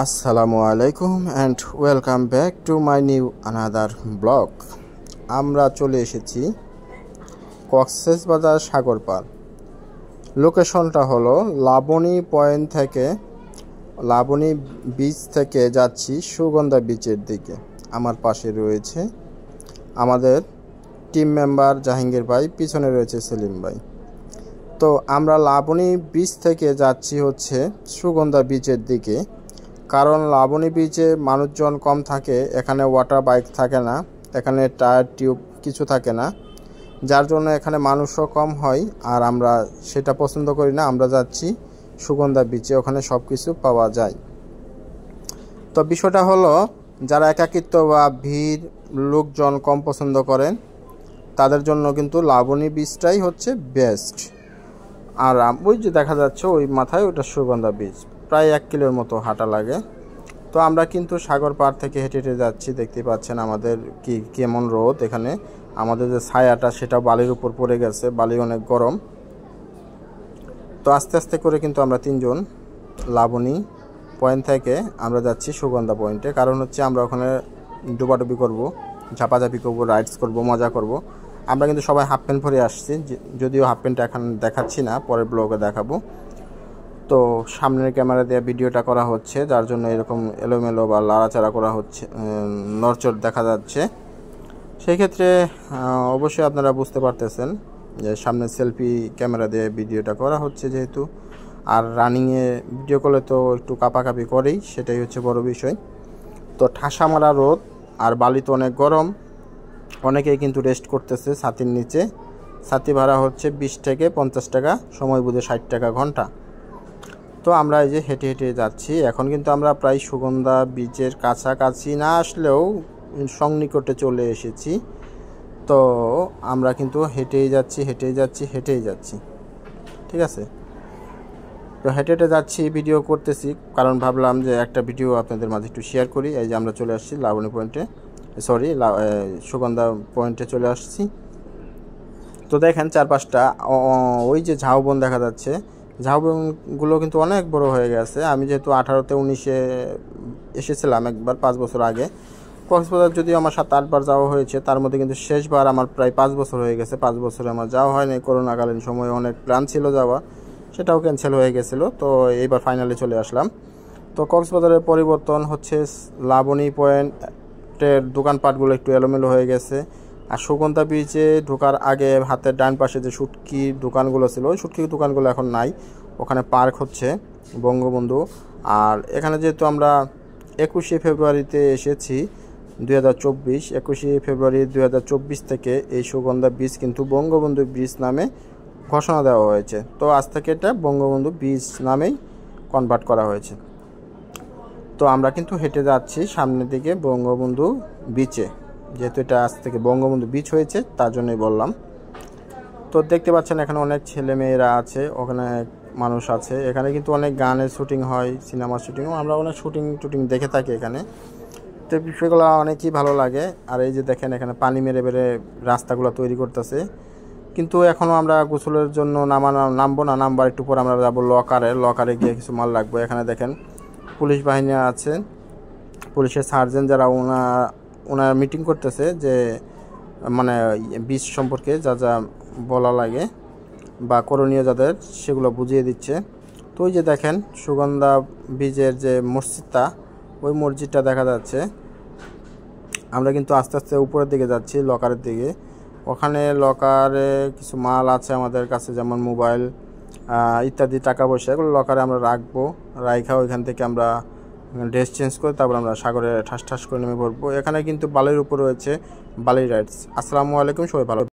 আসসালামু আলাইকুম and welcome back to my new another blog আমরা চলে এসেছি কক্সেস বাজার সাগর পার লোকেশনটা হলো লাবণী পয়েন্ট থেকে, লাবণী বিচ থেকে যাচ্ছি সুগন্ধা বিচের দিকে। আমার পাশে রয়েছে আমাদের টিম মেম্বার জাহাঙ্গীর ভাই, পিছনে রয়েছে সেলিম ভাই। তো আমরা লাবণী বিচ থেকে যাচ্ছি হচ্ছে সুগন্ধা বিচের দিকে। কারণ লাবণী বিচে মানুষজন কম থাকে, এখানে ওয়াটার বাইক থাকে না, এখানে টায়ার টিউব কিছু থাকে না। যার জন্য এখানে মানুষও কম হয়, আর আমরা সেটা পছন্দ করি না, আমরা যাচ্ছি সুগন্ধা বিচে ওখানে সব কিছু পাওয়া যায়। তো বিষয়টা হলো, যারা একাকিত্ব বা ভিড়, লোকজন কম পছন্দ করেন, তাদের জন্য কিন্তু লাবণী বীজটাই হচ্ছে বেস্ট আর ওই যে দেখা যাচ্ছে ওই মাথায় ওটা সুগন্ধা বীজ। প্রায় এক কিলোর মতো হাঁটা লাগে। তো আমরা কিন্তু সাগর পাড় থেকে হেঁটে হেঁটে যাচ্ছি। দেখতে পাচ্ছেন আমাদের কি কেমন রোদ এখানে। আমাদের যে ছায়াটা সেটা বালির উপর পড়ে গেছে। বালি অনেক গরম। তো আস্তে আস্তে করে কিন্তু আমরা তিনজন লাবণী পয়েন্ট থেকে আমরা যাচ্ছি সুগন্ধা পয়েন্টে। কারণ হচ্ছে আমরা ওখানে ডুবাডুবি করব, ঝাপাঝাপি করব, রাইডস করব, মজা করব। আমরা কিন্তু সবাই হাফ প্যান্ট পরে আসছি যদিও হাফ প্যান্টটা এখন দেখাচ্ছি না, পরের ব্লগে দেখাবো। তো সামনের ক্যামেরা দিয়ে ভিডিওটা করা হচ্ছে, যার জন্য এরকম এলোমেলো বা লাড়াচাড়া করা হচ্ছে নরচর দেখা যাচ্ছে। সেই ক্ষেত্রে অবশ্যই আপনারা বুঝতে পারতেছেন যে সামনে সেলফি ক্যামেরা দিয়ে ভিডিওটা করা হচ্ছে যেহেতু। আর রানিংয়ে ভিডিও করলে তো একটু কাপাকাপি করেই, সেটাই হচ্ছে বড় বিষয়। তো ঠাসা মারা রোদ, আর বালি তো অনেক গরম অনেকেই কিন্তু রেস্ট করতেছে ছাতির নিচে। ছাতি ভাড়া হচ্ছে বিশ থেকে পঞ্চাশ টাকা, সময় বুঝে ষাট টাকা ঘণ্টা। তো আমরা এই যে হেঁটে হেঁটে যাচ্ছি, এখন কিন্তু আমরা প্রায় সুগন্ধা বীচের কাছাকাছি না আসলেও সংনিকটে চলে এসেছি। তো আমরা কিন্তু হেঁটেই যাচ্ছি হেঁটেই যাচ্ছি হেঁটেই যাচ্ছি। ঠিক আছে? তো হেঁটে হেঁটে যাচ্ছি ভিডিও করতেছি, কারণ ভাবলাম যে একটা ভিডিও আপনাদের মাঝে একটু শেয়ার করি। এই যে আমরা চলে আসছি লাবণী পয়েন্টে সরি সুগন্ধা পয়েন্টে চলে আসছি। তো দেখেন চারপাশটা ওই যে ঝাউবন দেখা যাচ্ছে। ঝাউবনগুলো কিন্তু অনেক বড় হয়ে গেছে। আমি যেহেতু আঠারোতে, উনিশে এসেছিলাম একবার পাঁচ বছর আগে। কক্সবাজার যদিও আমার সাত, আটবার যাওয়া হয়েছে, তার মধ্যে কিন্তু শেষবার আমার প্রায় পাঁচ বছর হয়ে গেছে। পাঁচ বছরে আমার যাওয়া হয়নি করোনাকালীন সময়ে অনেক প্ল্যান ছিল যাওয়া, সেটাও ক্যান্সেল হয়ে গেছিল। তো এইবার ফাইনালে চলে আসলাম। তো কক্সবাজারের পরিবর্তন হচ্ছে লাবণী পয়েন্টের দোকানপাটগুলো একটু এলোমেলো হয়ে গেছে। আর সুগন্ধা বিচে ঢোকার আগে হাতের ডান পাশে যে শুটকির দোকানগুলো ছিল, ওই শুটকির দোকানগুলো এখন নাই। ওখানে পার্ক হচ্ছে বঙ্গবন্ধু। আর এখানে যেহেতু আমরা একুশে ফেব্রুয়ারিতে এসেছি, দুই হাজার চব্বিশ, একুশে ফেব্রুয়ারি দুই হাজার চব্বিশ থেকে এই সুগন্ধা বীজ কিন্তু বঙ্গবন্ধু বীজ নামে ঘোষণা দেওয়া হয়েছে। তো আজ থেকে এটা বঙ্গবন্ধু বীজ নামেই কনভার্ট করা হয়েছে। তো আমরা কিন্তু হেঁটে যাচ্ছি সামনের দিকে বঙ্গবন্ধু বিচে যেহেতু এটা আজ থেকে বঙ্গবন্ধু বিচ হয়েছে, তার জন্যই বললাম। তো দেখতে পাচ্ছেন এখানে অনেক ছেলে মেয়েরা আছে, ওখানে মানুষ আছে। এখানে কিন্তু অনেক গানের শুটিং হয় সিনেমার শুটিংও আমরা অনেক শুটিং টুটিং দেখে থাকি এখানে। তো বিষয়গুলো অনেকই ভালো লাগে। আর এই যে দেখেন এখানে পানি মেরে বেড়ে রাস্তাগুলো তৈরি করতেছে। কিন্তু এখনও আমরা গোসলের জন্য নামা নামবো না, নামবার একটু পর আমরা যাব লকারে লকারে গিয়ে কিছু মাল রাখব। এখানে দেখেন পুলিশ বাহিনী আছে। পুলিশের সার্জেন যারা ওনা, ওনারা মিটিং করতেছে যে মানে বীজ সম্পর্কে যা যা বলা লাগে বা করণীয় যাদের, সেগুলো বুঝিয়ে দিচ্ছে। তো ওই যে দেখেন, সুগন্ধা বীজের যে মসজিদটা, ওই মসজিদটা দেখা যাচ্ছে। আমরা কিন্তু আস্তে আস্তে উপরের দিকে যাচ্ছি লকারের দিকে। ওখানে লকারে কিছু মাল আছে আমাদের কাছে, যেমন মোবাইল ইত্যাদি টাকা পয়সা, এগুলো লকারে আমরা রাখব। রাইখা ওইখান থেকে আমরা ড্রেস চেঞ্জ করে তারপর আমরা সাগরে ঠাস ঠাস করে নেমে পড়ব। এখানে কিন্তু বালির উপর রয়েছে বালি রাইডস আসসালামু আলাইকুম, সবাই ভালো